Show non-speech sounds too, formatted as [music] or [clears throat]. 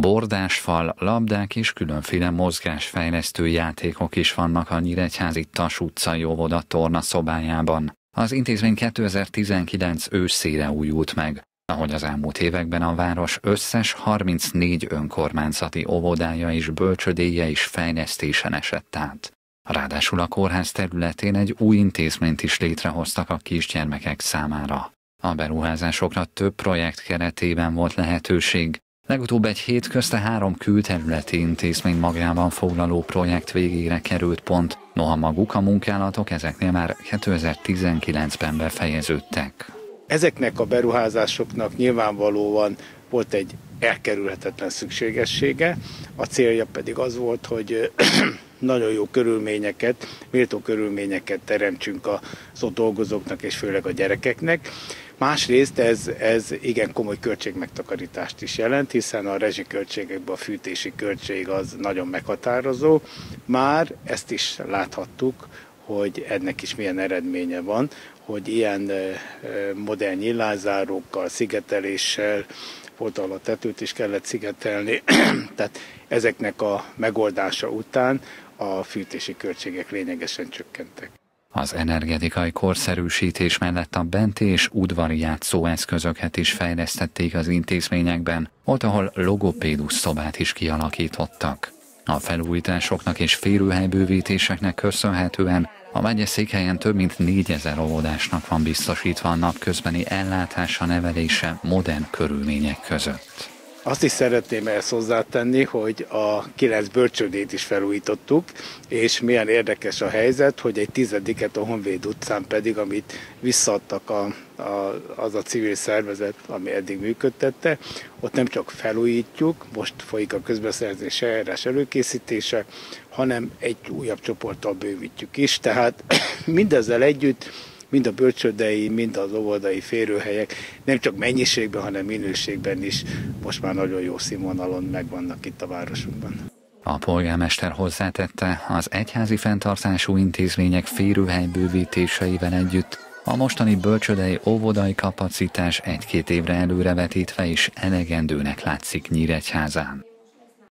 Bordásfal, labdák és különféle mozgásfejlesztő játékok is vannak a Nyíregyházi Tas utcai óvoda torna szobájában. Az intézmény 2019 őszére újult meg, ahogy az elmúlt években a város összes 34 önkormányzati óvodája és bölcsödéje is fejlesztésen esett át. Ráadásul a kórház területén egy új intézményt is létrehoztak a kisgyermekek számára. A beruházásokra több projekt keretében volt lehetőség, Legutóbb egy hét közte három külterületi intézmény magában foglaló projekt végére került pont, noha maguk a munkálatok ezeknél már 2019-ben befejeződtek. Ezeknek a beruházásoknak nyilvánvalóan volt egy elkerülhetetlen szükségessége, a célja pedig az volt, hogy nagyon jó körülményeket, méltó körülményeket teremtsünk az ott dolgozóknak és főleg a gyerekeknek. Másrészt ez, ez igen komoly költségmegtakarítást is jelent, hiszen a rezsiköltségekben a fűtési költség az nagyon meghatározó. Már ezt is láthattuk, hogy ennek is milyen eredménye van, hogy ilyen modern nyilázárókkal, szigeteléssel, volt, a tetőt is kellett szigetelni, [clears throat] tehát ezeknek a megoldása után a fűtési költségek lényegesen csökkentek. Az energetikai korszerűsítés mellett a benti és udvari játszóeszközöket is fejlesztették az intézményekben, ott, ahol logopédus szobát is kialakítottak. A felújításoknak és férőhelybővítéseknek köszönhetően a megyeszékhelyen több mint 4000 óvodásnak van biztosítva a napközbeni ellátása nevelése modern körülmények között. Azt is szeretném ezt hozzátenni, hogy a kilenc bölcsődét is felújítottuk, és milyen érdekes a helyzet, hogy egy tizediket a Honvéd utcán pedig, amit visszaadtak a, a, az a civil szervezet, ami eddig működtette, ott nem csak felújítjuk, most folyik a közbeszerzés eljárás előkészítése, hanem egy újabb csoporttal bővítjük is. Tehát [clears throat] mindezzel együtt mind a bölcsődei, mind az óvodai férőhelyek nem csak mennyiségben, hanem minőségben is most már nagyon jó színvonalon megvannak itt a városunkban. A polgármester hozzátette, az egyházi fenntartású intézmények férőhely bővítéseivel együtt a mostani bölcsödei óvodai kapacitás egy-két évre előrevetítve is elegendőnek látszik Nyíregyházán.